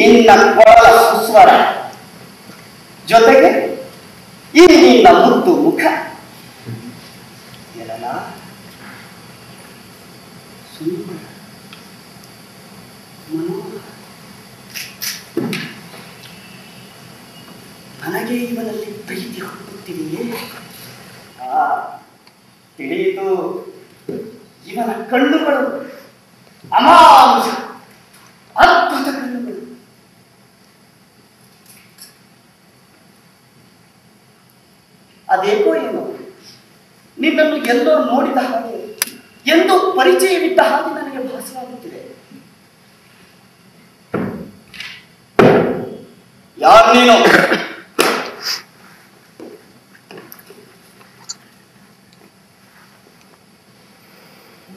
ನಿನ್ನ ಸುಸ್ವರ. ಜೊತೆಗೆ ಈ ನಿನ್ನ ಮುದ್ದು ಮುಖ. ಎಲ್ಲ ನನಗೆ ಇವನಲ್ಲಿ ಪ್ರೀತಿ ಹುಟ್ಟುತ್ತಿದೆಯೇ? ಆ, ತಿಳಿಯಿತು. ಇವನ ಕಣ್ಣುಗಳು ಅಮಾನುಷ ಅದ್ಭುತ ಕಣ್ಣುಗಳು ಅದೇಕೋ ಏನೋ ನಿನ್ನನ್ನು ಎಲ್ಲೋ ನೋಡಿದ ಹಾಗೆ ಎಂದು ಪರಿಚಯವಿದ್ದ ಹಾಗೆ ನನಗೆ ಭಾಸವಾಗುತ್ತಿದೆ. ಯಾರು ನೀನು?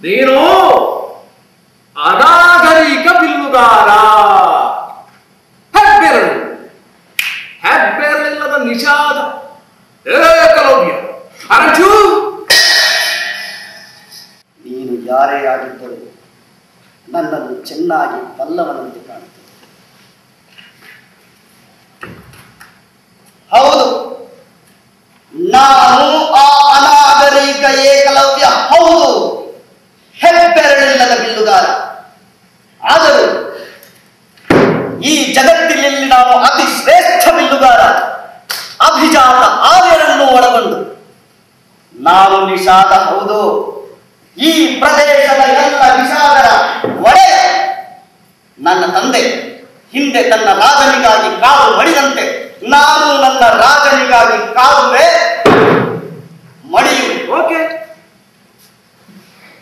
ನೀನು? ಆಗಿದ್ದರೂ ನನ್ನನ್ನು ಚೆನ್ನಾಗಿ ಬಲ್ಲವನಂತೆ ಕಾಣುತ್ತದೆ. ಹೌದು. ನಾನು ಆ ಅನಾಗರಿಕ ಏಕಲವ್ಯ, ಹೌದು. ಹೆಬ್ಬೆರಳಿಲ್ಲದ ಬಿಲ್ಲುಗಾರ. ಆದರೂ ಈ ಜಗತ್ತಿನಲ್ಲಿ ನಾವು ಅತಿ ಶ್ರೇಷ್ಠ ಬಿಲ್ಲುಗಾರ. ಅಭಿಜಾತ ಆರ್ಯರನ್ನು ಒಳಗೊಂಡು. ನಾವು ನಿಷಾದ, ಹೌದು. ಈ ಪ್ರದೇಶದ ಎಲ್ಲ ವಿಷಾದರ ಒಡೆ ನನ್ನ ತಂದೆ, ಹಿಂದೆ ತನ್ನ ರಾಜನಿಗಾಗಿ ಕಾಲು ಮಡಿದಂತೆ ನಾನು ನನ್ನ ರಾಜನಿಗಾಗಿ ಕಾಲುವೆ ಮಡಿಯು ಓಕೆ.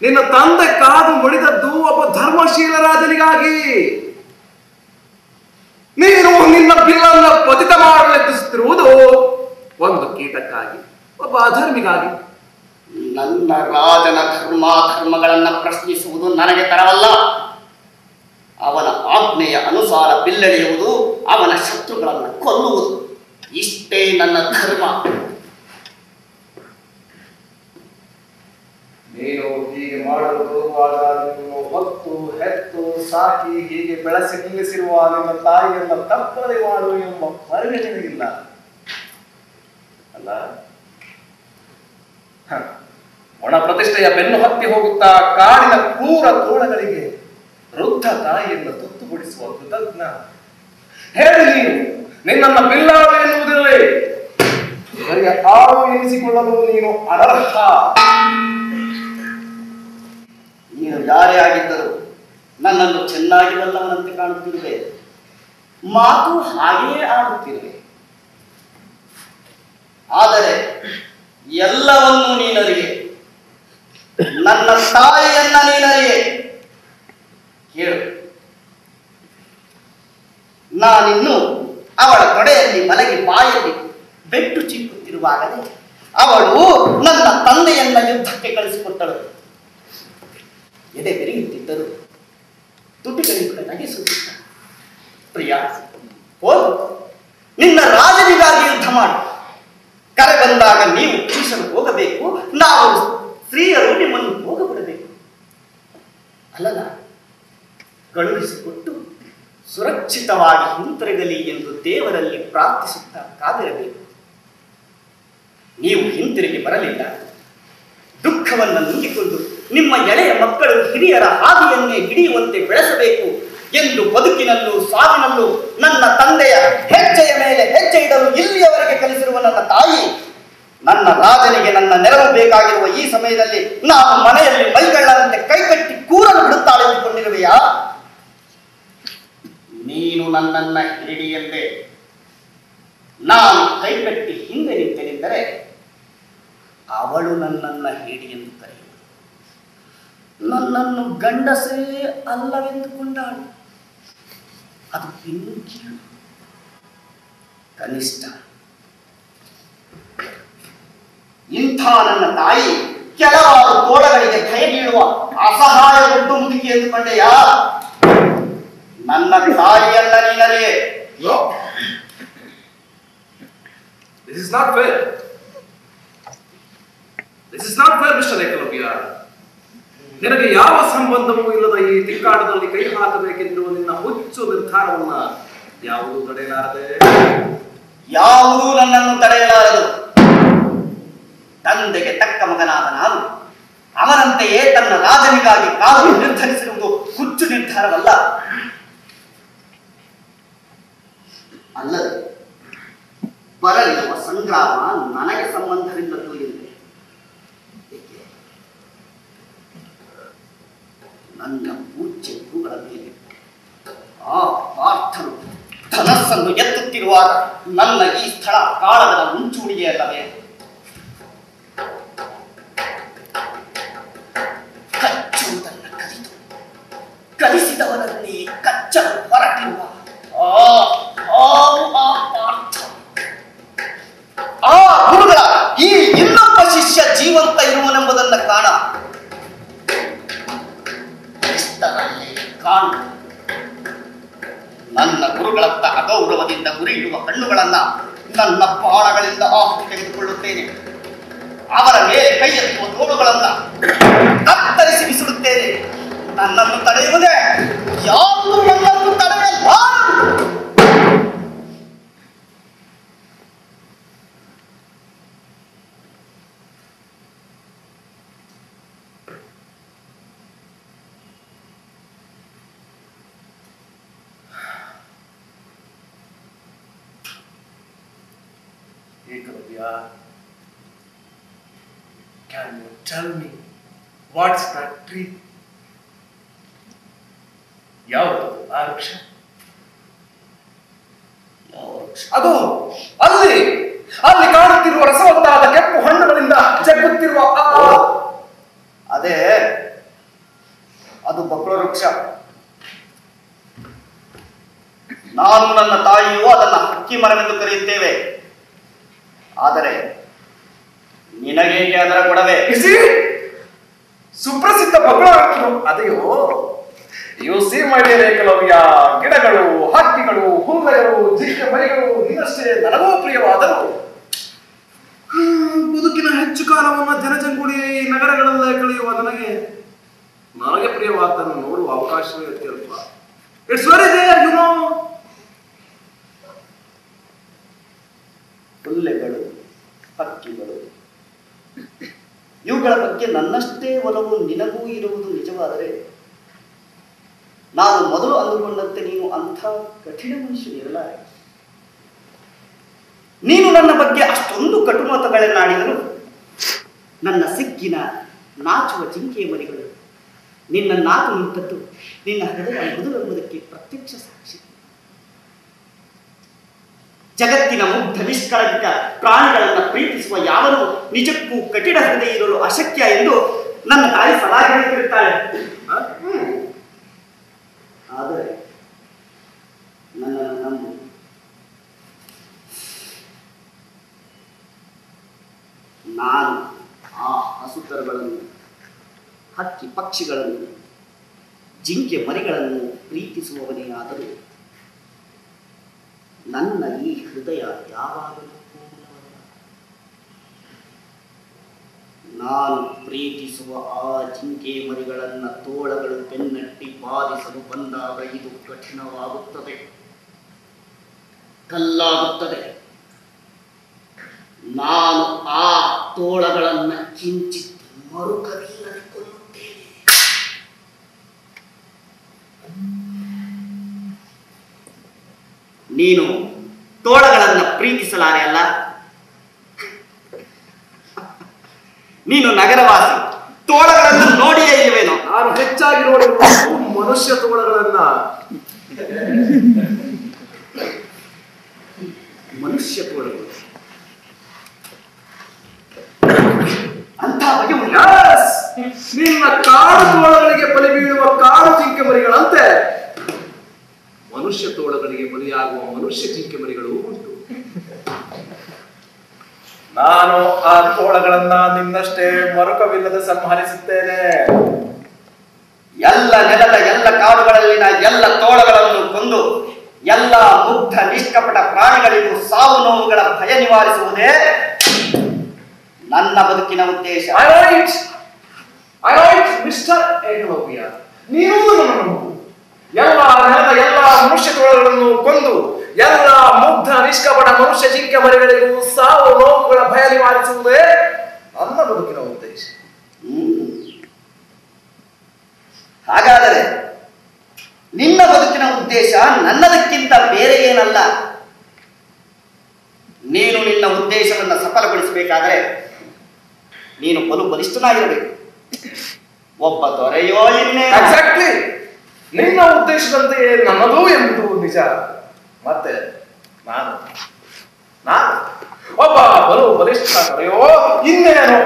ನಿನ್ನ ತಂದೆ ಕಾದು ಮುಡಿದದ್ದು ಒಬ್ಬ ಧರ್ಮಶೀಲ ರಾಜನಿಗಾಗಿ. ನೀನು ನಿನ್ನ ಬಿಲ್ಲನ್ನು ಪತಿತ ಮಾಡಲು ಯತ್ನಿಸುತ್ತಿರುವುದು ಒಂದು ಕೀಟಕ್ಕಾಗಿ, ಒಬ್ಬ ಅಧರ್ಮಿಗಾಗಿ. ನನ್ನ ರಾಜನ ಧರ್ಮಾಧರ್ಮಗಳನ್ನು ಪ್ರಶ್ನಿಸುವುದು ನನಗೆ ತರವಲ್ಲ. ಅವನ ಆಜ್ಞೆಯ ಅನುಸಾರ ಬಿಲ್ಲೆಳೆಯುವುದು ಅವನ ಶತ್ರುಗಳನ್ನು ಕೊಲ್ಲುವುದು. ಇಷ್ಟೇ ನನ್ನ ಧರ್ಮ. ನೀನು ಹೀಗೆ ಮಾಡಲು ಹೊತ್ತು ಹೆತ್ತು ಸಾಕಿ ಹೀಗೆ ಬೆಳೆಸಿ ನಿಲ್ಲಿಸಿರುವ ನಿನ್ನ ತಾಯಿಯನ್ನು ತಪ್ಪದೆ ಮಾಡು ಎಂಬ ಪರಿಗಣನೆ ಇಲ್ಲ ಅಲ್ಲ. ಒಣ ಪ್ರತಿಷ್ಠೆಯ ಬೆನ್ನು ಹತ್ತಿ ಹೋಗುತ್ತಾ ಕಾಡಿನ ಕ್ರೂರ ತೋಳಗಳಿಗೆ ವೃದ್ಧ ತಾಯಿಯನ್ನು ತುತ್ತುಗೊಳಿಸುವ ಕೃತಜ್ಞ. ಹೇಳಿ ನೀನು ನಿನ್ನನ್ನ ಬಿಲ್ಲಾಳು ಎನ್ನುವುದಿರಲಿ ಬರಿಯ ಆಳು ಎನಿಸಿಕೊಳ್ಳಲು ನೀನು ಅನರ್ಹ. ನೀನು ಯಾರೇ ಆಗಿದ್ದರು ನನ್ನನ್ನು ಚೆನ್ನಾಗಿ ಬಲ್ಲವನಂತೆ ಕಾಣುತ್ತಿರುವೆ. ಮಾತು ಹಾಗೆಯೇ ಆಡುತ್ತಿರುವೆ. ಆದರೆ ಎಲ್ಲವನ್ನೂ ನೀನರಿಯೆ ನನ್ನ ತಾಯಿಯನ್ನ ನೀನರಿಯೇ. ಕೇಳು. ನಾನಿನ್ನು ಅವಳ ತೊಡೆಯಲ್ಲಿ ಮಲಗಿ ಬಾಯಲ್ಲಿ ಬೆಟ್ಟು ಚಿಕ್ಕುತ್ತಿರುವಾಗಲೇ ಅವಳು ನನ್ನ ತಂದೆಯನ್ನ ಯುದ್ಧಕ್ಕೆ ಕಳಿಸಿಕೊಟ್ಟಳು. ಎದೆ ಬೆರೆಯುತ್ತಿದ್ದರು ತುಟಿಗಳಿಂದ ನಗಿಸುತ್ತಿದ್ದ. ಪ್ರಿಯ, ಹೋಗು. ನಿನ್ನ ರಾಜನಿಗಾಗಿ ಯುದ್ಧ ಮಾಡು. ಕರೆ ಬಂದಾಗ ನೀವು ಪುರುಷರು ಹೋಗಬೇಕು. ನಾವು ಸ್ತ್ರೀಯರು ನಿಮ್ಮನ್ನು ಹೋಗಬಿಡಬೇಕು ಅಲ್ಲಲ್ಲ, ಕಳುಹಿಸಿಕೊಟ್ಟು ಸುರಕ್ಷಿತವಾಗಿ ಹಿಂತಿರುಗಲಿ ಎಂದು ದೇವರಲ್ಲಿ ಪ್ರಾರ್ಥಿಸುತ್ತಾ ಕಾದಿರಬೇಕು. ನೀವು ಹಿಂತಿರುಗಿ ಬರಲಿಲ್ಲ, ದುಃಖವನ್ನು ನುಂಗಿಕೊಂಡು ನಿಮ್ಮ ಎಳೆಯ ಮಕ್ಕಳು ಹಿರಿಯರ ಹಾದಿಯನ್ನೇ ಹಿಡಿಯುವಂತೆ ಬೆಳೆಸಬೇಕು ಎಂದು ಬದುಕಿನಲ್ಲೂ ಸಾವಿನಲ್ಲೂ ನನ್ನ ತಂದೆಯ ಹೆಜ್ಜೆಯ ಮೇಲೆ ಹೆಜ್ಜೆ ಇಡಲು ಇಲ್ಲಿಯವರೆಗೆ ಕಲಿಸಿರುವ ನನ್ನ ತಾಯಿ ನನ್ನ ರಾಜನಿಗೆ ನನ್ನ ನೆರವು ಬೇಕಾಗಿರುವ ಈ ಸಮಯದಲ್ಲಿ ನಾನು ಮನೆಯಲ್ಲಿ ಮೈಗಳ್ಳಂತೆ ಕೈಕಟ್ಟಿ ಕೂರಲು ಬಿಡುತ್ತಾಳೆ ಎಂದುಕೊಂಡಿರುವೆಯಾ ನೀನು ನನ್ನನ್ನ ಹಿಡಿ ನಾನು ಕೈಕಟ್ಟಿ ಹಿಂದೆ ನಿಂತೆನೆಂದರೆ ಅವಳು ನನ್ನನ್ನ ಹಿಡಿ ಎಂದು ಕರೆಯುವಳು. ನನ್ನನ್ನು ಗಂಡಸೇ ಅಲ್ಲವೆಂದುಕೊಂಡಾಳು. ಅದು ಕನಿಷ್ಠ ಇಂಥ ನನ್ನ ತಾಯಿ ಕೆಲವಾರು ತೋಳಗಳಿಗೆ ಕೈ ನೀಡುವ ಅಸಹಾಯ ಉಂಟು ಮುದುಕಿ ಎಂದುಕೊಂಡೆಯಾ ನನ್ನ ತಾಯಿಯಲ್ಲ ನೀನರೇ. This is not fair. This is not fair, Mr. Ekalopia. ನಿನಗೆ ಯಾವ ಸಂಬಂಧವೂ ಇಲ್ಲದ ಈ ತಿಕ್ಕಾಟದಲ್ಲಿ ಕೈ ಹಾಕಬೇಕೆಂದಿರುವ ನಿನ್ನ ಹುಚ್ಚು ನಿರ್ಧಾರವನ್ನ ಯಾವುದೂ ತಡೆಯಲಾರದೆ ಯಾವುದೂ ನನ್ನನ್ನು ತಡೆಯಲಾರದು ತಂದೆಗೆ ತಕ್ಕ ಮಗನಾದ ನಾನು ಅವನಂತೆಯೇ ತನ್ನ ರಾಜನಿಗಾಗಿ ಕಾದು ನಿರ್ಧರಿಸಿರುವುದು ಹುಚ್ಚು ನಿರ್ಧಾರವಲ್ಲ. ಅಲ್ಲದೆ, ಬರಲಿರುವ ಸಂಗ್ರಾಮ ನನಗೆ ಸಂಬಂಧದಿಂದ ಏಕೆ? ನನ್ನ ಪೂಜ್ಯ ಗುರುಗಳ ಮೇಲೆ. ಆ ಪಾರ್ಥರು ಧನಸ್ಸನ್ನು ಎತ್ತುತ್ತಿರುವಾಗ ನನ್ನ ಈ ಸ್ಥಳ ಕಾಳಗದ ಮುಂಚೂಣಿಗೆಯಲ್ಲವೇ ಕಚ್ಚುವುದನ್ನು Колись ಕಾಣುತ್ತಿರುವ ರಸವತ್ತಾದ ಕೆಂಪು ಹಣ್ಣುಗಳಿಂದ ಜಗ್ಗುತ್ತಿರುವ ಅದೇ, ಅದು ಬಕ್ಳ ವೃಕ್ಷ ನಾನು ನನ್ನ ತಾಯಿಯು ಅದನ್ನ ಹಕ್ಕಿ ಮರವೆಂದು ಕರೆಯುತ್ತೇವೆ. ಆದರೆ, ನಿನಗೇಕೆ ಅದರ ಕೊಡವೆ? ಸುಪ್ರಸಿದ್ಧ ಬಗಳ ಅതെಯೋ ಯು ಸಿ ಮಾಡಿಯ ಕೆಲವ್ಯ ಗಿಡಗಳು, ಹಕ್ಕಿಗಳು ಹುಲ್ಲಗಳು ಜಿಕ್ಕ ಮರಿಗಳು ಇನ್ನಷ್ಟೇ ನನಗೂ ಪ್ರಿಯವಾದರು ಬದುಕಿನ ಹೆಚ್ಚು ಕಾಲವನ್ನು ಜನಜಂಗುಳಿ ನಗರಗಳಲ್ಲೇ ಕಳೆಯುವ ನನಗೆ ನನಗೆ ಪ್ರಿಯವಾದನ್ನು ನೋಡುವ ಅವಕಾಶವೇ ಅತ್ಯಲ್ಪ it's very there you know ಹಕ್ಕಿಗಳು. ಇವುಗಳ ಬಗ್ಗೆ ನನ್ನಷ್ಟೇ ಒಲವು, ನಿನಗೂ ಇರುವುದು ನಿಜವಾದರೆ ನಾನು ಮೊದಲು ಅಂದುಕೊಂಡಂತೆ ನೀನು ಅಂಥ ಕಠಿಣ ಮನುಷ್ಯನಿರಲ್ಲ ನೀನು ನನ್ನ ಬಗ್ಗೆ ಅಷ್ಟೊಂದು ಕಟುಮತಗಳನ್ನಾಡಿದರು ನನ್ನ ಸಿಕ್ಕಿನ ನಾಚುವ ಜಿಂಕೆಯ ಮರಿಗಳು, ನಿನ್ನ ನಾಕು ನಿಂತದ್ದು ನಿನ್ನ ಹೃದಯ ಮೃದುವೆಂಬುದಕ್ಕೆ ಪ್ರತ್ಯಕ್ಷ ಸಾಕ್ಷಿ. ಜಗತ್ತಿನ ಮುಗ್ಧ ನಿಷ್ಕಳಂಕ ಪ್ರಾಣಿಗಳನ್ನು ಪ್ರೀತಿಸುವ ಯಾವನು ನಿಜಕ್ಕೂ ಕಠಿಣ ಹೃದಯ ಇರಲು ಅಶಕ್ಯ ಎಂದು ನನ್ನ ತಾಯಿ ಸಲಹೆ ಹೇಳುತ್ತಿರುತ್ತಾಳೆ ಆದರೆ ನನ್ನನ್ನು ನಂಬು ನಾನು ಆ ಹಸುಕರುಗಳನ್ನು ಹಕ್ಕಿ ಪಕ್ಷಿಗಳನ್ನು ಜಿಂಕೆ ಮರಿಗಳನ್ನು ಪ್ರೀತಿಸುವವನೇ ಆದರೂ ನನ್ನ ಈ ಹೃದಯ ಯಾವಾಗಲೂ. ನಾನು ಪ್ರೀತಿಸುವ ಆ ಜಿಂಕೆ ಮರಿಗಳನ್ನ ತೋಳಗಳು ಬೆನ್ನಟ್ಟಿ ಬಾಧಿಸಲು ಬಂದಾಗ ಇದು ಕಠಿಣವಾಗುತ್ತದೆ ಕಲ್ಲಾಗುತ್ತದೆ ನಾನು ಆ ತೋಳಗಳನ್ನು ಕಿಂಚಿತ್ ಮರುಕವಿಲ್ಲದೆ ಕೊಲ್ಲುತ್ತೇನೆ ನೀನು ತೋಳಗಳನ್ನು ಪ್ರೀತಿಸಲಾರೆ ಅಲ್ಲ? ನೀನು ನಗರವಾಸಿ ತೋಳಗಳನ್ನು ನೋಡಿಯೇ ಇಲ್ವೇನೋ? ನಾನು ಹೆಚ್ಚಾಗಿ ನೋಡಿರುವ ಮನುಷ್ಯ ತೋಳಗಳನ್ನ. ಮನುಷ್ಯ ತೋಳಗಳು. ನಿನ್ನ ಕಾಡು ತೋಳಗಳಿಗೆ ಬಲಿ ಬೀಳುವ ಕಾಡು ಜಿಂಕೆ ಮರಿಗಳಂತೆ. ಮನುಷ್ಯ ತೋಳಗಳಿಗೆ ಬಲಿಯಾಗುವ ಮನುಷ್ಯ ಜಿಂಕೆ ಮರಿಗಳು ಉಂಟು. ನಾನು ಆ ತೋಳಗಳನ್ನ ನಿನ್ನಷ್ಟೇ ಮರುಕವಿಲ್ಲದೆ ಸಂಹರಿಸುತ್ತೇನೆ. ಎಲ್ಲ ನೆಲದ ಎಲ್ಲ ಕಾಡುಗಳಲ್ಲಿನ ಎಲ್ಲ ತೋಳಗಳನ್ನು ಕೊಂದು ಎಲ್ಲ ಮುಗ್ಧ ನಿಷ್ಕಪಟ ಪ್ರಾಣಿಗಳಿಗೂ ಸಾವು ನೋವುಗಳ ಭಯ ನಿವಾರಿಸುವುದೇ ನನ್ನ ಬದುಕಿನ ಉದ್ದೇಶ. I know I I mister Ekalavya ನೀನು ನನ್ನನ್ನು. ಎಲ್ಲ ನೆಲದ ಎಲ್ಲ ಮನುಷ್ಯ ತೋಳಗಳನ್ನು ಕೊಂದು ಎಲ್ಲ ಮುಗ್ಧ ನಿಷ್ಕಪಟ ಮನುಷ್ಯ ಜಿಂಕೆ ಮರಿಗಳಿಗೂ ಸಾವು ನೋವುಗಳ ಭಯ ನಿವಾರಿಸುವುದೇ ನನ್ನ ಬದುಕಿನ ಉದ್ದೇಶ. ಹಾಗಾದರೆ ನಿನ್ನ ಬದುಕಿನ ಉದ್ದೇಶ ನನ್ನದಕ್ಕಿಂತ ಬೇರೆ ಏನಲ್ಲ? ನೀನು ನಿನ್ನ ಉದ್ದೇಶವನ್ನು ಸಫಲಗೊಳಿಸಬೇಕಾದರೆ ನೀನು ಬಲು ಬಲಿಷ್ಠನಾಗಿರಬೇಕು. ಒಬ್ಬ ದೊರೆಯೋ ಇನ್ನೇ ಎಕ್ಸಾಕ್ಟ್ಲಿ ನಿನ್ನ ಉದ್ದೇಶದಂತೆ ನನ್ನದು ಎಂಬುದು ನಿಜ. ಮತ್ತೆ ನಾನು ನಾನು ಒಬ್ಬ ಬಲು ಬಲಿಷ್ಠ ದೊರೆಯೋ ಇನ್ನೇನು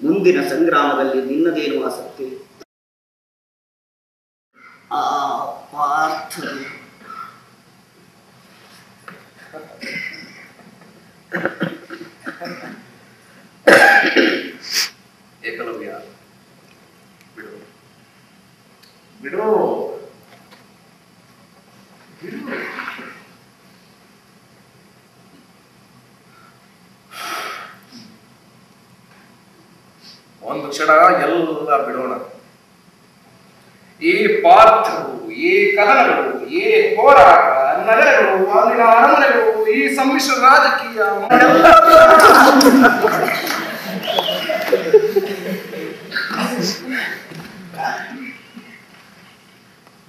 ಮುಂದಿನ ಸಂಗ್ರಾಮದಲ್ಲಿ ನಿನ್ನದೇನು ಆಸಕ್ತಿ? ಆ ಪಾರ್ಥರು ಏಕಲವ್ಯ. ಬಿಡು. ಬಿಡು. ಬಿಡು. ಒಂದು ಕ್ಷಣ ಎಲ್ಲ ಬಿಡೋಣ. ಈ ಪಾತ್ರವು ಈ ಕದನಗಳು ಈ ಹೋರಾಟ, ನಗರಗಳು, ಅಲ್ಲಿನ ಅರಮನೆಗಳು ಈ ಸಮ್ಮಿಶ್ರ ರಾಜಕೀಯ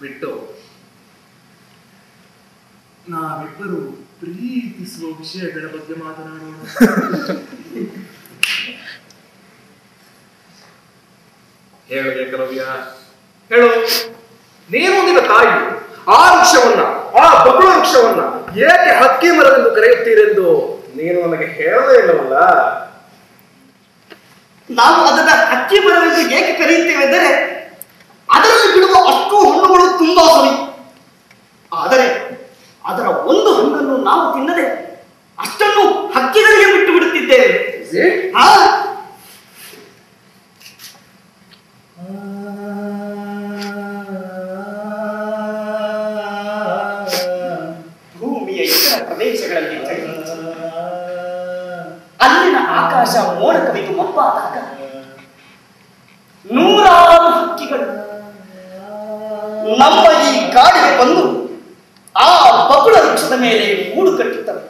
ಬಿಟ್ಟು. ನಾವಿಬ್ಬರು ಪ್ರೀತಿಸುವ ವಿಷಯಗಳ ಬಗ್ಗೆ ಮಾತನಾಡೋಣ ಹೇಳು ಏಕಲವ್ಯ ಹೇಳು ನೀನು ನಿನ್ನ ತಾಯಿ ಆ ವೃಕ್ಷವನ್ನ ಆ ಬಗುಳ ವೃಕ್ಷವನ್ನ ಏಕೆ ಹಕ್ಕಿ ಮರವೆಂದು ಕರೆಯುತ್ತೀರೆಂದು ನೀನು ನನಗೆ ಹೇಳಲೇ ಇಲ್ಲವಲ್ಲ ನಾವು ಅದನ್ನ ಅಕ್ಕಿ ಮರವೆಂದು ಏಕೆ ಕರೆಯುತ್ತೇವೆ ಎಂದರೆ ಅದರಲ್ಲಿ ಬಿಡುವ ಅಷ್ಟು ಹಣ್ಣುಗಳು ತುಂಬಾ ಹುಳಿ ಆದರೆ ಅದರ ಒಂದು ಹಣ್ಣನ್ನು ನಾವು ತಿನ್ನದೆ ಅಷ್ಟನ್ನು ಹಕ್ಕಿಗಳಿಗೆ ಬಿಟ್ಟು ಬಿಡುತ್ತಿದ್ದೇವೆ Is it? ಹಾ ಭೂಮಿಯ ಇತರ ಪ್ರದೇಶಗಳಲ್ಲಿ ಚಳಿ ಅಲ್ಲಿನ ಆಕಾಶ ಮೋಡ ಕವಿದು ಮಬ್ಬಾದಾಗ ನೂರಾರು ಹಕ್ಕಿಗಳು ನಮ್ಮ ಈ ಕಾಡಿಗೆ ಬಂದು ಆ ವೃಕ್ಷದ ಮೇಲೆ ಗೂಡು ಕಟ್ಟುತ್ತವೆ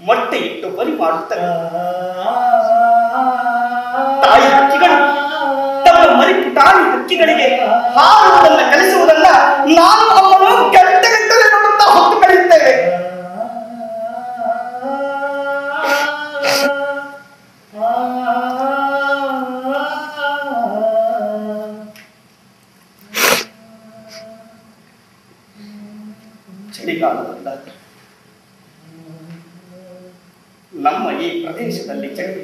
ಮೊಟ್ಟೆ ಇಟ್ಟು ಬರಿ ಮಾಡುತ್ತವೆ. ತಾಯಿ ಹಕ್ಕಿಗಳು ತಮ್ಮ ಮರಿ ತಾಯಿ ಹಕ್ಕಿಗಳಿಗೆ ಹಾರುವುದನ್ನ ಕಲಿಸುವುದಲ್ಲ, ನಾನು ಅಮ್ಮನು ನಮ್ಮ ಈ ಪ್ರದೇಶದಲ್ಲಿ ಚಳಿ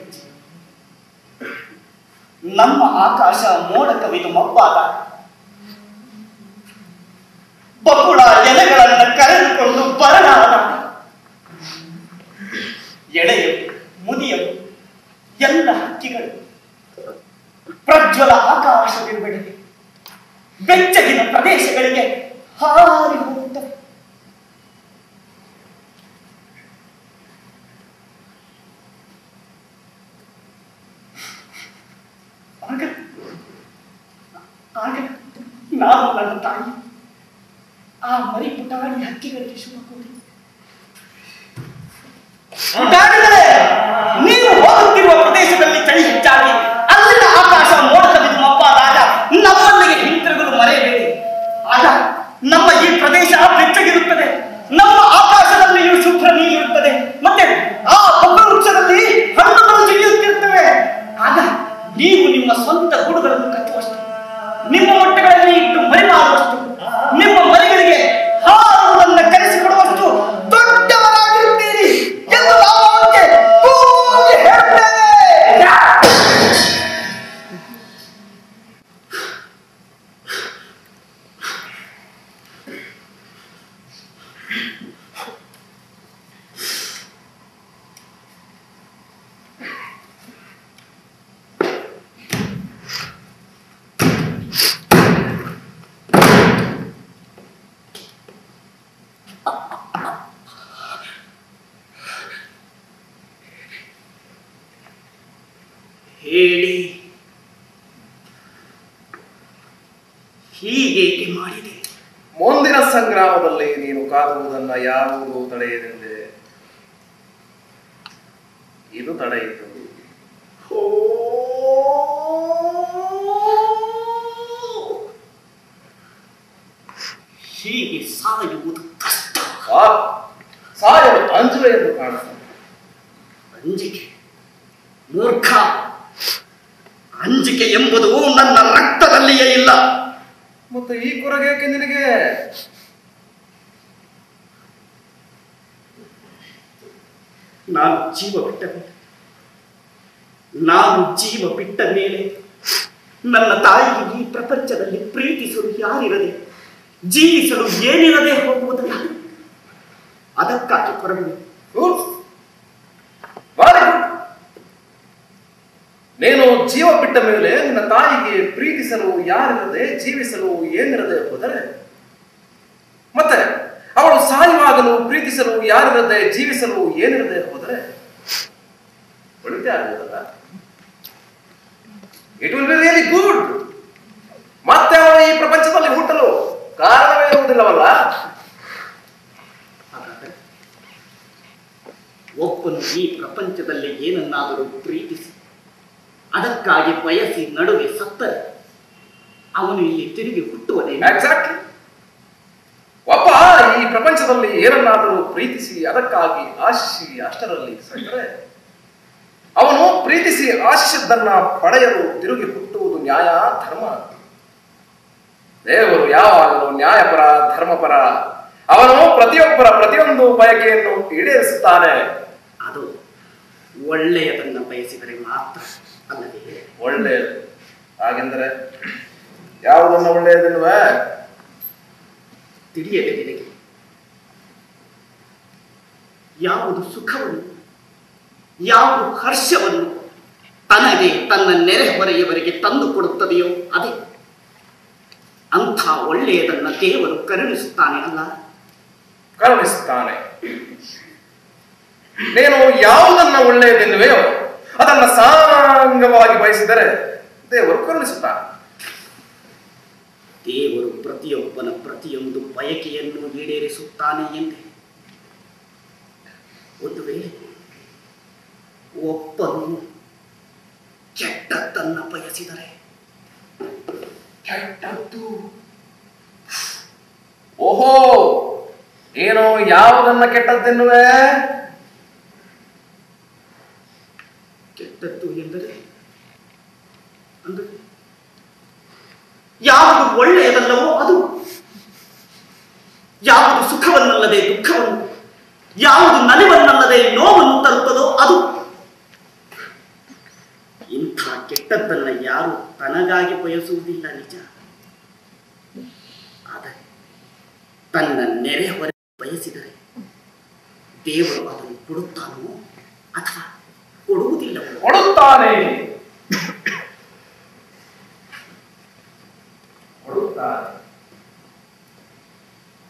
ನಮ್ಮ ಆಕಾಶ ಮೋಡ ಕವಿದು ಮಬ್ಬಾದ. ಬಕುಳ ಎಲೆಗಳನ್ನು ಕರೆದುಕೊಂಡು ಬರಲಾದ. ಎಳೆಯು ಮುದಿಯಲು ಎಲ್ಲ ಹಕ್ಕಿಗಳು, ಪ್ರಜ್ವಲ ಆಕಾಶವಿರುವೆಡೆಗೆ ಬೆಚ್ಚಗಿನ ಪ್ರದೇಶಗಳಿಗೆ ಹಾರಿ ಹೋಗುತ್ತವೆ. ನಾನು ನನ್ನ ತಾಯಿ ಆ ಮರಿ ಪುಟಾಣಿ ಹಕ್ಕಿಗಳಿಗೆ ಶುಭ ಕೋರಿ ಪುಟಾಣಿಗಳೇ ಹೇಳಿ. ಹೀಗೇಕೆ ಮಾಡಿದೆ? ಮುಂದಿನ ಸಂಗ್ರಾಮದಲ್ಲಿ ನೀನು ಕಾದುವುದನ್ನ ಯಾರೂ ತಡೆಯದೆಂದೆ ಇದು ತಡೆಯಿತು ಹೋ ಹೀಗೆ ಸಾಯುವುದು ಕಷ್ಟ ಆ- ಸಾಯಲು ಅಂಜುವೆ ಎಂದು ಕಾಣಿಸ್ತದೆ ಅಂಜಿಕೆ ಮೂರ್ಖ ಅಂಜಿಕೆ ಎಂಬುದು ನನ್ನ ರಕ್ತದಲ್ಲಿಯೇ ಇಲ್ಲ ಮತ್ತೆ ಈ ಕೊರಗೇಕೆ ನಿನಗೆ ನಾನು ಜೀವ ಬಿಟ್ಟ ಮೇಲೆ ನಾನು ಜೀವ ಬಿಟ್ಟ ಮೇಲೆ ನನ್ನ ತಾಯಿಗೆ ಈ ಪ್ರಪಂಚದಲ್ಲಿ ಯಾರಿರದೆ ಜೀವಿಸಲು ಏನಿರದೆ ಹೋಗುವುದಲ್ಲ. ಅದಕ್ಕಾಗಿ ಗುಡ್ ನೀನು ಜೀವ ಬಿಟ್ಟ ಮೇಲೆ ನಿನ್ನ ತಾಯಿಗೆ ಪ್ರೀತಿಸಲು ಯಾರಿರದೆ, ಜೀವಿಸಲು ಏನಿರದೆ ಹೋದರೆ? ಮತ್ತೆ, ಅವಳು ಸಾಯುವಾಗಲು ಪ್ರೀತಿಸಲು ಯಾರಿರದೆ, ಜೀವಿಸಲು ಏನಿರದೆ ಹೋದರೆ? ಒಳಿತೆ ಆಗುವುದಲ್ಲ? It will be really good ಮತ್ತೆ ಅವರು ಈ ಪ್ರಪಂಚದಲ್ಲಿ ಹುಟ್ಟಲು ಕಾರಣವೇ ಇರುವುದಿಲ್ಲವಲ್ಲ? ಒಬ್ಬನು ಈ ಪ್ರಪಂಚದಲ್ಲಿ ಏನನ್ನಾದರೂ ಪ್ರೀತಿಸಿ ಅದಕ್ಕಾಗಿ ಬಯಸಿ ನಡುವೆ ಸತ್ತರೆ. ಅವನು ಇಲ್ಲಿ ತಿರುಗಿ ಹುಟ್ಟುವನೇ ಎಕ್ಸಾಕ್ಟ್ಲಿ ಒಬ್ಬ ಈ ಪ್ರಪಂಚದಲ್ಲಿ ಏನನ್ನಾದರೂ ಪ್ರೀತಿಸಿ ಅದಕ್ಕಾಗಿ ಆಶಿಸಿ ಅಷ್ಟರಲ್ಲಿ ಸತ್ತರೆ. ಅವನು ಪ್ರೀತಿಸಿ ಆಶಿಸಿದ್ದನ್ನ ಪಡೆಯಲು ತಿರುಗಿ ಹುಟ್ಟುವುದು ನ್ಯಾಯ ಧರ್ಮ. ದೇವರು ಯಾವಾಗಲೂ ನ್ಯಾಯಪರ ಧರ್ಮಪರ ಅವನು ಪ್ರತಿಯೊಬ್ಬರ ಪ್ರತಿಯೊಂದು ಬಯಕೆಯನ್ನು ಈಡೇರಿಸುತ್ತಾನೆ. ಅದು ಒಳ್ಳೆಯದನ್ನು ಬಯಸಿದರೆ ಮಾತ್ರ ಅಲ್ಲದೆ ಒಳ್ಳೆಯದು. ಹಾಗೆಂದರೆ ಯಾವುದನ್ನು ಒಳ್ಳೆಯದೆನ್ನುವೆ? ತಿಳಿಯದೆ ನಿನಗೆ. ಯಾವುದು ಸುಖವನ್ನು ಯಾವುದು ಹರ್ಷವನ್ನು ತನಗೆ ತನ್ನ ನೆರೆಹೊರೆಯವರಿಗೆ ತಂದು ಕೊಡುತ್ತದೆಯೋ ಅದೇ. ಅಂಥ ಒಳ್ಳೆಯದನ್ನ ದೇವರು ಕರುಣಿಸುತ್ತಾನೆ ಅಲ್ಲ? ಕರುಣಿಸುತ್ತಾನೆ. ನೀನು ಯಾವುದನ್ನ ಒಳ್ಳೆಯದೆನ್ನುವೆಯೋ ಅದನ್ನ ಸಾಂಗವಾಗಿ ಬಯಸಿದರೆ ದೇವರು ಕರುಣಿಸುತ್ತಾನೆ. ದೇವರು ಪ್ರತಿಯೊಬ್ಬನ ಪ್ರತಿಯೊಂದು ಬಯಕೆಯನ್ನು ಈಡೇರಿಸುತ್ತಾನೆ ಎಂದೆ. ಒಂದು ವೇಳೆ ಒಬ್ಬನು ಕೆಟ್ಟದ್ದನ್ನು ಬಯಸಿದರೆ ಕೆಟ್ಟದ್ದು. ಓಹೋ, ಏನೋ ಯಾವುದನ್ನ ಕೆಟ್ಟದ್ದೆನ್ನುವೆ ಕೆಟ್ಟದ್ದು ಎಂದರೆ? ಯಾವುದು ಒಳ್ಳೆಯದಲ್ಲವೋ ಅದು. ಯಾವುದು ಸುಖವನ್ನಲ್ಲದೆ ದುಃಖವನ್ನು, ಯಾವುದು ನಲಿವನ್ನಲ್ಲದೆ ನೋವನ್ನು ತರುತ್ತದೋ ಅದು. ಇಂಥ ಕೆಟ್ಟದ್ದನ್ನ ಯಾರು ತನಗಾಗಿ ಬಯಸುವುದಿಲ್ಲ ನಿಜ. ಆದರೆ ತನ್ನ ನೆರೆಹೊರೆ ಬಯಸಿದರೆ ದೇವರು ಅದನ್ನು ಕೊಡುತ್ತಾನೋ ಅಥವಾ ಕೊಡುವುದಿಲ್ಲ ಕೊಡುತ್ತಾನೆ. ಕೊಡುತ್ತಾನೆ.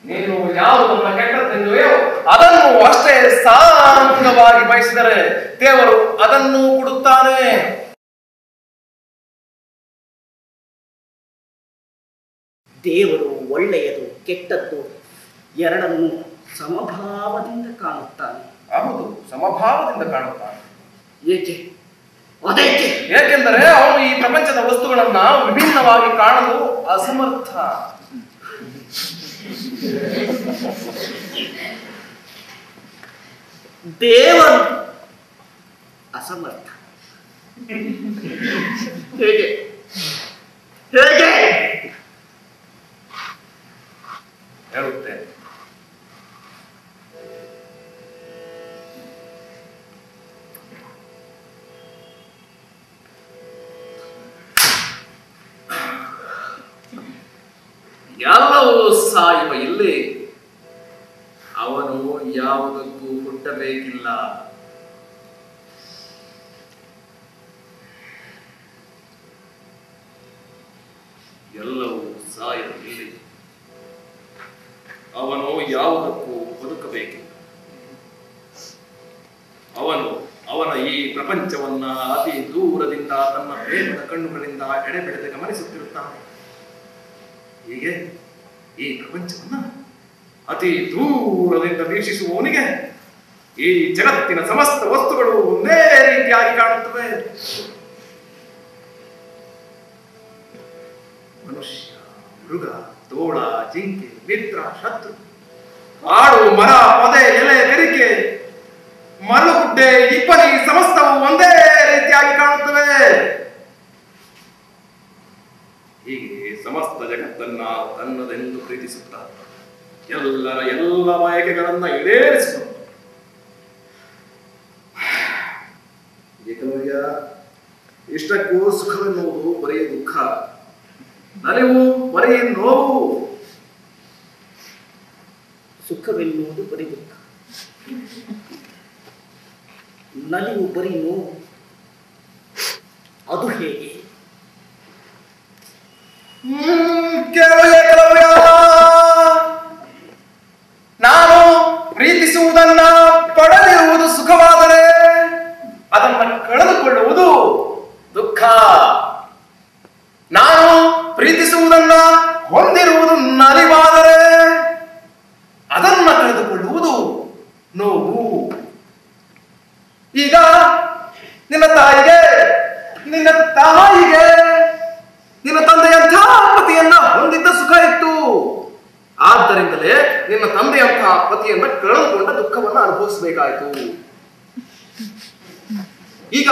ನೀನು ಯಾವುದನ್ನ ಕೆಟ್ಟದ್ದೆಂದುವೆಯೋ ಅದನ್ನು ಅಷ್ಟೇ ಸಾಂಗವಾಗಿ ಬಯಸಿದರೆ ದೇವರು ಅದನ್ನು ಕೊಡುತ್ತಾನೆ. ದೇವರು ಒಳ್ಳೆಯದು ಕೆಟ್ಟದ್ದು ಎರಡನ್ನು ಸಮಭಾವದಿಂದ ಕಾಣುತ್ತಾನೆ. ಹೌದು ಸಮಭಾವದಿಂದ ಕಾಣುತ್ತಾನೆ. ಏಕೆ? ಅದೇಕೆ? ಏಕೆಂದರೆ ಅವನು ಈ ಪ್ರಪಂಚದ ವಸ್ತುಗಳನ್ನ ವಿಭಿನ್ನವಾಗಿ ಕಾಣಲು ಅಸಮರ್ಥ. ದೇವರು ಅಸಮರ್ಥ. ಹೇಗೆ? ಹೇಗೆ? ಹೇಳುತ್ತೇನೆ ಎಲ್ಲವೂ ಸಾಯುವ ಇಲ್ಲಿ ಅವನು ಯಾವುದಕ್ಕೂ ಹುಟ್ಟಬೇಕಿಲ್ಲ ಎಲ್ಲವೂ ಸಾಯಲಿಲ್ಲ ಅವನು ಯಾವುದಕ್ಕೂ ಬದುಕಬೇಕಿಲ್ಲ ಅವನು ಅವನ ಈ ಪ್ರಪಂಚವನ್ನ ಅತಿ ದೂರದಿಂದ ತನ್ನ ಪ್ರೇಮದ ಕಣ್ಣುಗಳಿಂದ ಎಡೆಬಿಡದೆ ಗಮನಿಸುತ್ತಿರುತ್ತಾನೆ ಹೀಗೆ ಈ ಪ್ರಪಂಚವನ್ನ ಅತಿ ದೂರದಿಂದ ವೀಕ್ಷಿಸುವವನಿಗೆ ಈ ಜಗತ್ತಿನ ಸಮಸ್ತ ವಸ್ತುಗಳು ಒಂದೇ ರೀತಿಯಾಗಿ ಕಾಣುತ್ತವೆ. ಮನುಷ್ಯ, ಮೃಗ, ತೋಳ, ಜಿಂಕೆ ಮಿತ್ರ ಶತ್ರು ಕಾಡು ಮರ, ಪೊದೆ, ಎಲೆ, ಬೆರಿಕೆ ಮರಳುಗುಡ್ಡೆ ಇಬ್ಬನಿ ಸಮಸ್ತವು ಒಂದೇ ರೀತಿಯಾಗಿ ಕಾಣುತ್ತವೆ. ಹೀಗೆ ಸಮಸ್ತ ಜಗತ್ತನ್ನ ತನ್ನದೆಂದು ಪ್ರೀತಿಸುತ್ತ ಎಲ್ಲರ ಎಲ್ಲ ಬಯಕೆಗಳನ್ನ ಈಡೇರಿಸಿದರು ಏಕಲವ್ಯ ಇಷ್ಟಕ್ಕೂ ಸುಖವೆನ್ನುವುದು ಬರೀ ದುಃಖ. ನಲಿವು ಬರೀ ನೋವು. ಸುಖವೆನ್ನುವುದು ಬರೀ ದುಃಖ. ನಲಿವು ಬರೀ ನೋವು. ಅದು ಹೇಗೆ? ಹ್ಮ್, ಕೇಳು ಏಕಲವ್ಯ ನಾನು ಪ್ರೀತಿಸುವುದನ್ನ ಪಡೆದಿರುವುದು ಸುಖವಾದರೆ ಅದನ್ನ ಕಳೆದುಕೊಳ್ಳುವುದು ದುಃಖ ನಾನು ಪ್ರೀತಿಸುವುದನ್ನ ಹೊಂದಿರುವುದು ನಲಿವಾದರೆ ಅದನ್ನ ಕಳೆದುಕೊಳ್ಳುವುದು ನೋವು ಈಗ ನಿನ್ನ ತಾಯಿಗೆ ನಿನ್ನ ತಾಯಿಗೆ ನಿನ್ನ ತಂದೆಯಂಥ ಪತಿಯನ್ನ ಹೊಂದಿದ್ದ ಸುಖ ಇತ್ತು ಆದ್ದರಿಂದಲೇ ನಿನ್ನ ತಂದೆಯಂಥ ಪತಿಯನ್ನ ಕಳೆದುಕೊಂಡ ದುಃಖವನ್ನ ಅನುಭವಿಸಬೇಕಾಯಿತು ಈಗ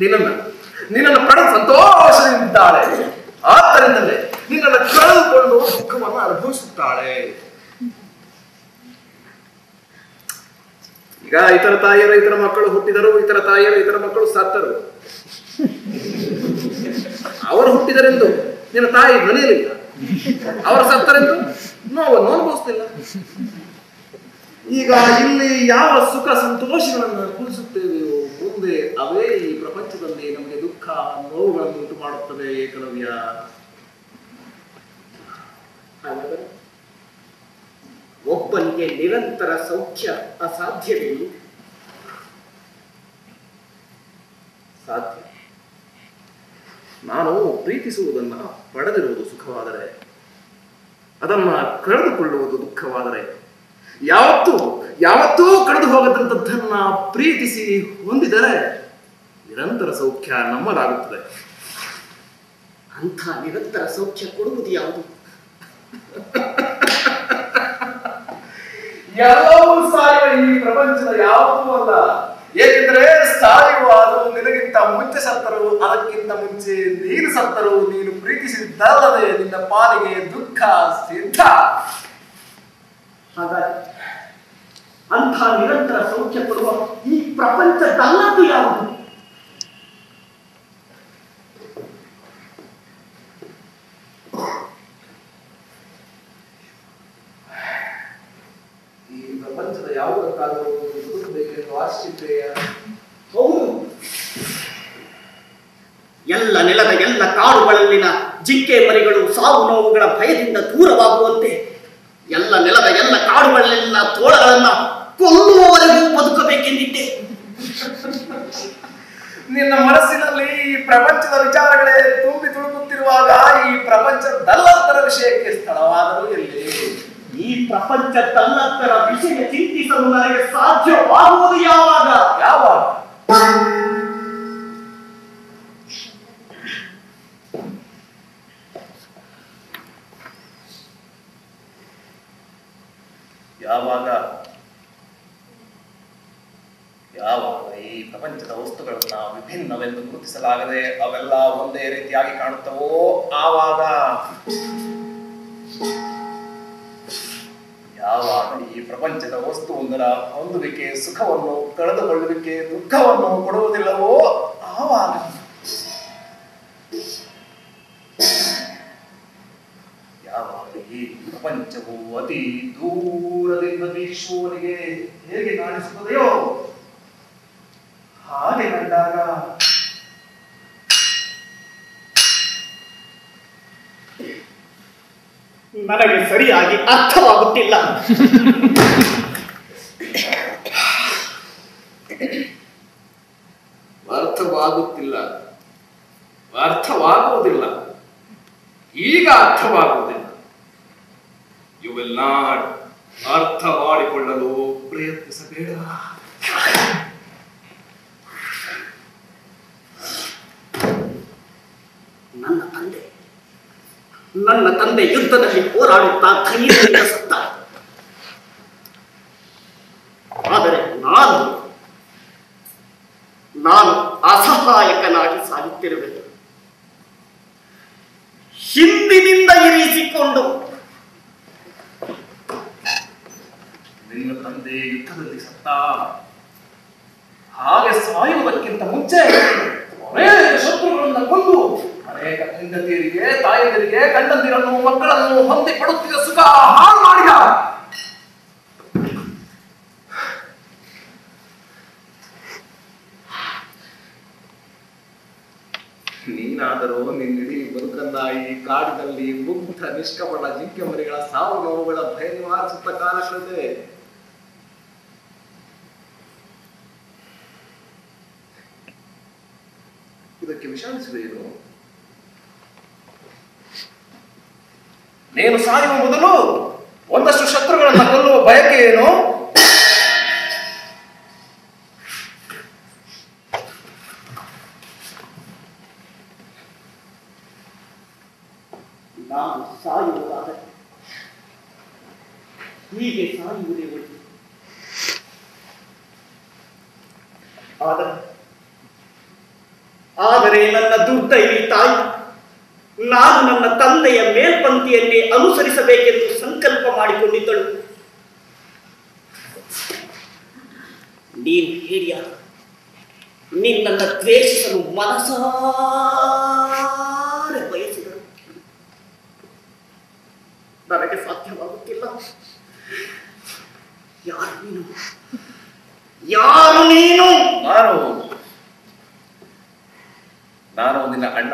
ನಿನ್ನನ್ನ, ನಿನ್ನನ್ನು ಪಡೆದ ಸಂತೋಷದಿಂದಿದ್ದಾಳೆ ಆದ್ದರಿಂದಲೇ ನಿನ್ನನ್ನು ಕಳೆದುಕೊಂಡು ಸುಖವನ್ನು ಅನುಭವಿಸುತ್ತಾಳೆ. ಈಗ ಇತರ ತಾಯಿಯರ ಇತರ ಮಕ್ಕಳು ಹುಟ್ಟಿದರು, ಇತರ ತಾಯಿಯರ ಇತರ ಮಕ್ಕಳು ಸತ್ತರು. ಅವರು ಹುಟ್ಟಿದರೆಂದು ನಿನ್ನ ತಾಯಿ ನಲಿಯಲಿಲ್ಲ ಅವರು ಸತ್ತರೆಂದು ನೋವನ್ನು ಅನುಭವಿಸ್ತಿಲ್ಲ ಈಗ ಇಲ್ಲಿ ಯಾವ ಸುಖ ಸಂತೋಷಗಳನ್ನು ಅನುಭವಿಸುತ್ತೇವೆಯೋ? ಮುಂದೆ ಅವೇ ಈ ಪ್ರಪಂಚದಲ್ಲಿ ನಮಗೆ ದುಃಖ, ನೋವುಗಳನ್ನು ಉಂಟು ಮಾಡುತ್ತವೆ ಏಕಲವ್ಯ ಒಬ್ಬನಿಗೆ ನಿರಂತರ ಸೌಖ್ಯ ಅಸಾಧ್ಯವೇನು ಸಾಧ್ಯ. ನಾನು ಪ್ರೀತಿಸುವುದನ್ನ ಪಡೆದಿರುವುದು ಸುಖವಾದರೆ, ಅದನ್ನ ಕಳೆದುಕೊಳ್ಳುವುದು ದುಃಖವಾದರೆ ಯಾವತ್ತೂ ಯಾವತ್ತೂ ಕಳೆದು ಹೋಗದಂಥದ್ದನ್ನ ಪ್ರೀತಿಸಿ ಹೊಂದಿದರೆ ನಿರಂತರ ಸೌಖ್ಯ ನಮ್ಮದಾಗುತ್ತದೆ. ಅಂಥ ನಿರಂತರ ಸೌಖ್ಯ ಕೊಡುವುದು ಯಾವುದು? ಎಲ್ಲವೂ ಸಾಯುವ ಈ ಪ್ರಪಂಚದ ಯಾವುದೂ ಅಲ್ಲ. ಏಕೆಂದರೆ ಸಾಯುವ ಅದು ನಿನಗಿಂತ ಮುಂಚೆ ಸತ್ತರು, ಅದಕ್ಕಿಂತ ಮುಂಚೆ ನೀನು ಸತ್ತರು, ನೀನು ಪ್ರೀತಿಸಿದ್ದಲ್ಲದೆ ನಿನ್ನ ಪಾಲಿಗೆ ದುಃಖ ಸಿದ್ಧ. ಹಾಗಾದರೆ ಅಂಥ ನಿರಂತರ ಸೌಖ್ಯ ಕೊಡುವ ಈ ಪ್ರಪಂಚದಲ್ಲದ್ದು ಯಾವುದು? ಈ ಪ್ರಪಂಚದ ಯಾವುದಕ್ಕಾದರೂ ಬದುಕಬೇಕೆಂದು ಆಶಿಸಿದ್ದೆಯ ಹೌದು. ಎಲ್ಲ ನೆಲದ ಎಲ್ಲ ಕಾಡುಗಳಲ್ಲಿನ ಜಿಂಕೆ ಮರಿಗಳು ಸಾವು ನೋವುಗಳ ಭಯದಿಂದ ದೂರವಾಗುವಂತೆ ಎಲ್ಲ ನೆಲದ ಎಲ್ಲ ಕಾಡುಗಳಲ್ಲೆಲ್ಲ ತೋಳಗಳನ್ನ ಕೊಲ್ಲುವವರೆಗೂ ಬದುಕಬೇಕೆಂದಿದ್ದೆ. ನಿನ್ನ ಮನಸ್ಸಿನಲ್ಲಿ ಈ ಪ್ರಪಂಚದ ವಿಚಾರಗಳೇ ತುಂಬಿ ತುಳುಕುತ್ತಿರುವಾಗ ಈ ಪ್ರಪಂಚದಲ್ಲಂತರ ವಿಷಯಕ್ಕೆ ಸ್ಥಳವಾದರೂ ಎಲ್ಲಿ? ಈ ಪ್ರಪಂಚದಲ್ಲಂತರ ವಿಷಯ ಚಿಂತಿಸಲು ನನಗೆ ಸಾಧ್ಯವಾಗುವುದು ಯಾವಾಗ? ಯಾವಾಗ? ಯಾವಾಗ? ಯಾವಾಗ ಈ ಪ್ರಪಂಚದ ವಸ್ತುಗಳನ್ನ ವಿಭಿನ್ನವೆಂದು ಗುರುತಿಸಲಾಗದೆ ಅವೆಲ್ಲ ಒಂದೇ ರೀತಿಯಾಗಿ ಕಾಣುತ್ತವೋ ಆವಾಗ? ಯಾವಾಗ ಈ ಪ್ರಪಂಚದ ವಸ್ತು ಒಂದರ ಹೊಂದುವಿಕೆ ಸುಖವನ್ನು ಕಳೆದುಕೊಳ್ಳುವಿಕೆ ದುಃಖವನ್ನು ಕೊಡುವುದಿಲ್ಲವೋ? ಆವಾಗ ಯಾವಾಗ ಈ ಪ್ರಪಂಚವು ಅತಿ ದೂರ ದೂರದಿಂದ ವೀಕ್ಷುವವನಿಗೆ ಹೇಗೆ ಕಾಣಿಸುತ್ತದೆಯೋ ಹಾಗೆ ಕಂಡಾಗ ನನಗೆ ಸರಿಯಾಗಿ ಅರ್ಥವಾಗುತ್ತಿಲ್ಲ. ಅರ್ಥವಾಗುತ್ತಿಲ್ಲ ಅರ್ಥವಾಗುವುದಿಲ್ಲ ಈಗ ಅರ್ಥವಾಗುವುದಿಲ್ಲ. ಯು ವಿಲ್ ನಾಟ್ ಅರ್ಥ ಮಾಡಿಕೊಳ್ಳಲು ಪ್ರಯತ್ನಿಸಬೇಡ ನನ್ನ ತಂದೆ ನನ್ನ ತಂದೆ ಯುದ್ಧದಲ್ಲಿ ಹೋರಾಡುತ್ತಾ ಧೈರ್ಯದಿಂದ ಸತ್ತ ಆದರೆ ನಾನು ನಾನು ಅಸಹಾಯಕನಾಗಿ ಸಾಗುತ್ತಿರುವೆನು ಹಿಂದಿನಿಂದ ಇರಿಸಿಕೊಂಡು ನಿನ್ನ ತಂದೆ ಯುದ್ಧದಲ್ಲಿ ಸತ್ತ ಹಾಗೆ ಸಾಯುವುದಕ್ಕಿಂತ ಮುಂಚೆ ಅನೇಕ ಶತ್ರುಗಳನ್ನ ಕೊಂದು ಅನೇಕ ಹೆಂಡತಿಯರಿಗೆ ತಾಯಿಯರಿಗೆ ಗಂಡಂದಿರನ್ನು ಮಕ್ಕಳನ್ನು ಹೊಂದಿ ಪಡುತ್ತಿದ್ದ ಸುಖ ಹಾಳು ಮಾಡಿದ ನೀನಾದರೂ ನಿನ್ನಿಡೀ ಬದುಕನ್ನ ಈ ಕಾಡಿನಲ್ಲಿ ಮುಗ್ಧ ನಿಷ್ಕಪಟ ಜಿಂಕೆ ಮರಿಗಳ ಸಾವು ನೋವುಗಳ ಭಯ ನಿವಾರಿಸುತ್ತ ಕಾಲ ಕಳೆದೆ ಇದು ನೀನು ಸಾಯುವ ಮೊದಲು ಒಂದಷ್ಟು ಶತ್ರುಗಳನ್ನು ಕೊಲ್ಲುವ ಬಯಕೆ ಏನು ನಾನು ಸಾಯುವುದಾದರೆ ಹೀಗೆ ಸಾಯುವುದೇ ಒಳ್ಳೆಯದು ಆದರೆ ಆದರೆ ನನ್ನ ದುರ್ದೈವಿ ತಾಯಿ ನಾನು ನನ್ನ ತಂದೆಯ ಮೇಲ್ಪಂಕ್ತಿಯನ್ನೇ ಅನುಸರಿಸಬೇಕೆಂದು ಸಂಕಲ್ಪ ಮಾಡಿಕೊಂಡಿದ್ದಳು ನೀನು ಹೇಳಿಯ ನಿನ್ನನ್ನು ದ್ವೇಷಿಸಲು ಮನಸಾರೆ ಬಯಸಿದಳು ನನಗೆ ಸಾಧ್ಯವಾಗುತ್ತಿಲ್ಲ ಯಾರು ನೀನು ಯಾರು ನೀನು ನಾನು ನಾನು ನಿನ್ನ ಅಣ್ಣ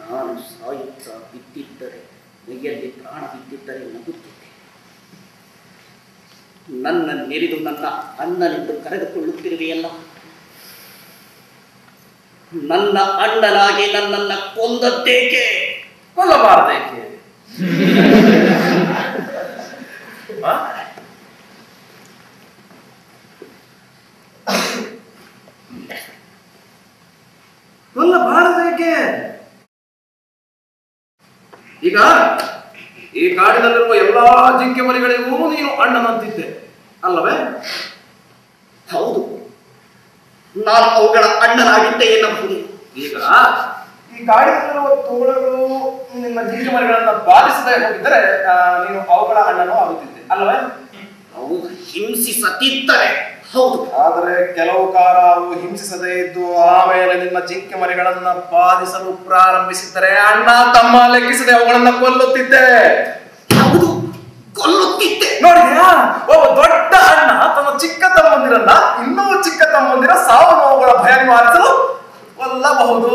ನಾನು ಸಾಯುತ್ತಾ ಬಿದ್ದಿದ್ದರೆ ಮೈಯಲ್ಲಿ ಪ್ರಾಣ ಬಿದ್ದಿದ್ದರೆ ನಗುತ್ತಿದ್ದೆ ನನ್ನ ನೆರೆದು ನನ್ನ ಅಣ್ಣನೆಂದು ಕರೆದುಕೊಳ್ಳುತ್ತಿರುವೆಯಲ್ಲ. ನನ್ನ ಅಣ್ಣನಾಗಿ ನನ್ನನ್ನ ಕೊಂದದ್ದೇಕೆ? ಕೊಲ್ಲಬಾರದೇಕೆ? ಕೊಲ್ಲಬಾರದೇಕೆ ಈಗ ಈ ಕಾಡಿನಲ್ಲಿರುವ ಎಲ್ಲಾ ಜಿಂಕೆ ಮರಿಗಳಿಗೂ ನೀನು ಅಣ್ಣನಂತಿದ್ದೆ. ಅಲ್ಲವೇ? ಹೌದು. ನಾನು ಅವುಗಳ ಅಣ್ಣನಾಗಿದ್ದೆ ಎನ್ನಬಹುದು. ಈಗ? ಈ ಕಾಡಿನಲ್ಲಿರುವ ತೋಳಗಳು ನಿನ್ನ ಜಿಂಕೆ ಮರಿಗಳನ್ನ ಬಾಧಿಸದೆ ಹೋಗಿದ್ದರೆ ನೀನು ಅವುಗಳ ಅಣ್ಣನೂ ಆಗುತ್ತಿದ್ದೆ. ಅಲ್ಲವೇ? ಅವು ಹಿಂಸಿಸದಿದ್ದರೆ ಹೌದು. ಆದರೆ ಕೆಲವು ಕಾಲ ಅವು ಹಿಂಸಿಸದೇ ಇದ್ದು ಆಮೇಲೆ ನಿಮ್ಮ ಜಿಂಕೆ ಮರಿಗಳನ್ನ ಬಾಧಿಸಲು ಪ್ರಾರಂಭಿಸಿದ್ದರೆ ಅಣ್ಣ ತಮ್ಮ ಲೆಕ್ಕಿಸದೆ ಅವುಗಳನ್ನ ಕೊಲ್ಲುತ್ತಿದ್ದೆ. ಹೌದು. ಕೊಲ್ಲುತ್ತಿದ್ದೆ. ನೋಡಿದ್ಯಾ ಒಬ್ಬ ದೊಡ್ಡ ಅಣ್ಣ ತನ್ನ ಚಿಕ್ಕ ತಮ್ಮಂದಿರನ್ನ ಇನ್ನೂ ಚಿಕ್ಕ ತಮ್ಮಂದಿರ ಸಾವು ನೋವುಗಳ ಭಯ ನಿವಾರಿಸಲು ಕೊಲ್ಲಬಹುದು.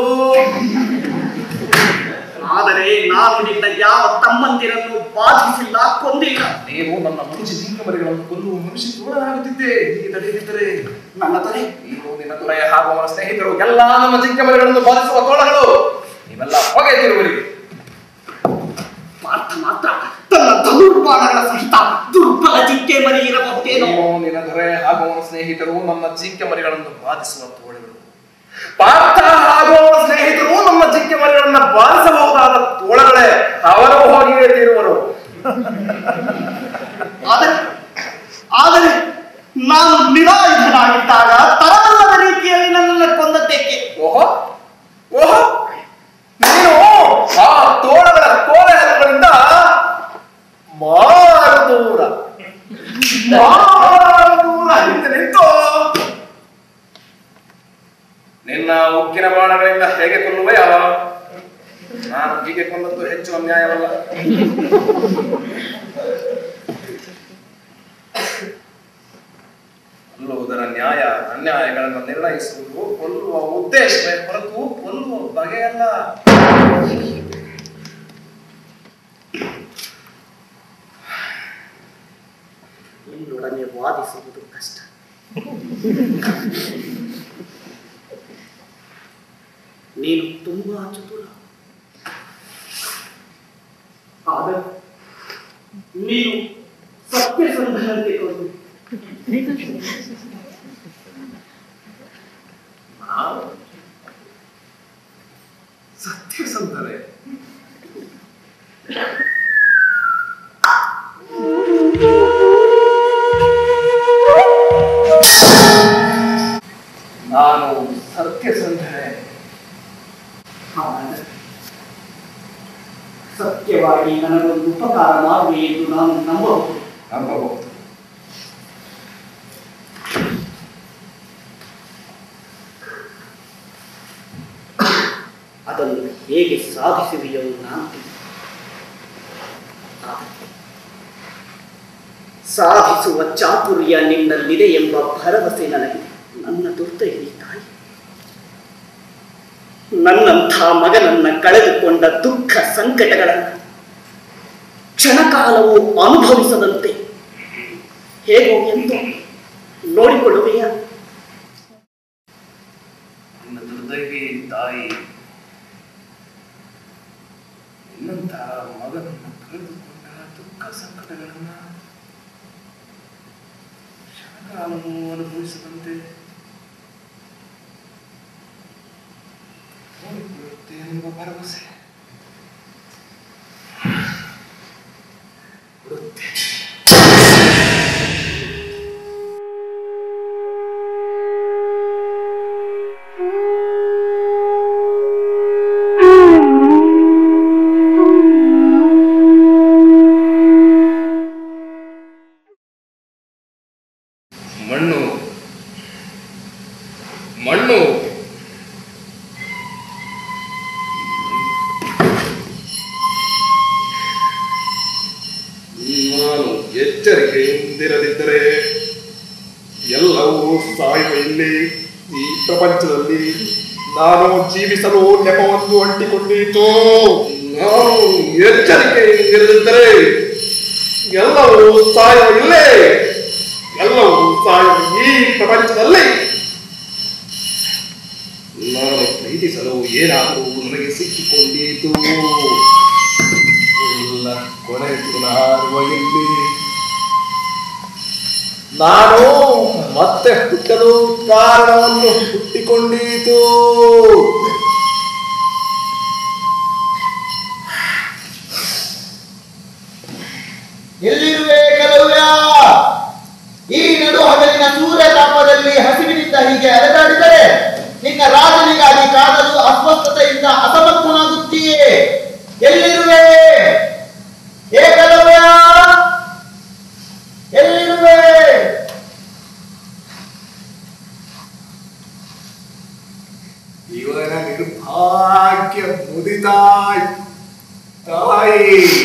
ನಾನು ನಿನ್ನ ಯಾವ ತಮ್ಮಂದಿರನ್ನು ಬಾಧಿಸಿಲ್ಲ ಕೊಂದಿಲ್ಲ. ನೀನು ನನ್ನ ಮನುಷ್ಯ ಜಿಂಕೆ ಮರಿಗಳನ್ನು ಕೊಲ್ಲುವ ಮನುಷ್ಯ ದೂರನಾಗುತ್ತಿದ್ದೆ ಹೀಗೆ ನನ್ನ ತಲೆ ನೀನು ನಿನ್ನ ದೊರೆಯ ಹಾಗೂ ಅವನ ಸ್ನೇಹಿತರು ಎಲ್ಲ ನಮ್ಮ ಜಿಂಕೆ ಮರಿಗಳನ್ನು ಬಾಧಿಸುವ ತೋಳಗಳು. ನೀವೆಲ್ಲ ಹೊಗೆ ತಿರುಗಿ ಪಾರ್ಥ ಮಾತ್ರ ತನ್ನ ಧನುರ್ಬಾಣಗಳ ಸಹಿತ ದುರ್ಬಲ ಜಿಂಕೆ ಮರಿ ಇರಬಹುದೇನೋ ನೀನು ನಿನ್ನ ದೊರೆ ಹಾಗೂ ಅವನ ಸ್ನೇಹಿತರು ನಮ್ಮ ಜಿಂಕೆ ಮರಿಗಳನ್ನು ಬಾಧಿಸುವ ಪಾರ್ಥ ಹಾಗೂ ಸ್ನೇಹಿತರು ನಮ್ಮ ಚಿಕ್ಕ ಮರಿಗಳನ್ನ ಬಾರಿಸಬಹುದಾದ ತೋಳಗಳೇ. ಅವರು ಹೋಗಿಯೇ ತೀರುವರು ಆದರೆ ಆದರೆ ನಾನು ನಿರಾಯುಧನಾಗಿದ್ದಾಗ ತರವಲ್ಲದ ರೀತಿಯಲ್ಲಿ ನನ್ನನ್ನು ಕೊಂದದ್ದೇಕೆ? ಓಹೋ ಓಹೋ ನೀನು ಆ ತೋಳಗಳ ಕೋಲೆ ಹಲ್ಲುಗಳಿಂದ ಮಾರು ದೂರ ಮಾರು ದೂರ ಹಿಂದೆ ನಿಂತು ನಿನ್ನ ಉಕ್ಕಿನ ಬಾಣಗಳಿಂದ ಹೇಗೆ ಕೊಲ್ಲುವೆಯ ನಾನು ಹೀಗೆ ಕೊಂದದ್ದು ಹೆಚ್ಚು ಅನ್ಯಾಯವಲ್ಲ. ನ್ಯಾಯವಲ್ಲ ಕೊಲ್ಲುವುದರ ನ್ಯಾಯ, ಅನ್ಯಾಯಗಳನ್ನು ನಿರ್ಣಯಿಸುವುದು ಕೊಲ್ಲುವ ಉದ್ದೇಶವೇ ಹೊರತು ಕೊಲ್ಲುವ ಬಗೆಯಲ್ಲ. ಇಲ್ಲೊಡನೆ ವಾದಿಸುವುದು ಕಷ್ಟ. ನೀನು ತುಂಬಾ ಚತುರ ಆದರೆ ನೀನು ಸತ್ಯಸಂಧನಂತೆ ಕೊಂಡು ನಾವು ಸಾಧಿಸುವ ಚಾತುರ್ಯ ನಿನ್ನಲ್ಲಿದೆ ಎಂಬ ಭರವಸೆ ನನಗೆ ನನ್ನ ದುರ್ದೈವಿ ತಾಯಿ. ನನ್ನಂಥ ಮಗನನ್ನ ಕಳೆದುಕೊಂಡ ದುಃಖ ಸಂಕಟಗಳನ್ನು ಕ್ಷಣಕಾಲವು ಅನುಭವಿಸದಂತೆ ಹೇಗೋ ಎಂದು ನೋಡಿಕೊಳ್ಳುವೆಯ? ನನ್ನ ದುರ್ದೈವಿ ತಾಯಿ ಮಗನನ್ನು ಕಳೆದುಕೊಂಡ ದುಃಖ ಸಂಕಟಗಳನ್ನ ಕ್ಷಣಕಾಲವು ಅನುಭವಿಸದಂತೆ ನೋಡಿಕೊಳ್ಳುತ್ತೆ ಎಂಬ ಭರವಸೆ ಕೊಡುತ್ತೆ ಮಣ್ಣು. ನಾನು ಎಚ್ಚರಿಕೆಯಿಂದಿರದಿದ್ದರೆ ಎಲ್ಲವೂ ಸಾಯುವ ಇಲ್ಲಿ ಈ ಪ್ರಪಂಚದಲ್ಲಿ ನಾನು ಜೀವಿಸಲು ನೆಪವನ್ನು ಅಂಟಿಕೊಂಡಿತು ನಾನು ಎಚ್ಚರಿಕೆಯಿಂದಿರದಿದ್ದರೆ ಎಲ್ಲವೂ ಸಾಯುವ ಇಲ್ಲೇ. ಎಲ್ಲವೂ ಸಾಯುವ ಈ ಪ್ರಪಂಚದಲ್ಲಿ. ನಾನು ಪ್ರೀತಿಸಲು ಏನಾದರೂ ನನಗೆ ಸಿಕ್ಕಿಕೊಂಡಿತು. ಎಲ್ಲ ಕೊನೆ ಇಲ್ಲಿ ನಾನು ಮತ್ತೆ ಹುಟ್ಟಲು ಕಾರಣವನ್ನು ಹುಟ್ಟಿಕೊಂಡೀತು. ಎಲ್ಲಿರುವೆ ಕಲವ್ಯ? ಈ ನಡು ಹಗಲಿನ ಸೂರ್ಯ ತಾಪದಲ್ಲಿ ಹಸಿವಿನಿಂದ ಹೀಗೆ ಅಲೆದಾಡಿದರೆ ನಿನ್ನ ರಾಜನಿಗಾಗಿ ಕಾದಲು ಅಸ್ವಸ್ಥತೆಯಿಂದ ಅಸಮರ್ಥನಾಗುತ್ತೀಯೇ? ಎಲ್ಲಿರುವೆ? ಏಕಲವ್ಯ? ಕಲವ್ಯ ಎಲ್ಲಿರುವೆ? ಇವನ ನಿರ್ಭಾಗ್ಯ ಮುದಿತಾಯ್. ತಾಯಿ ತಾಯಿ.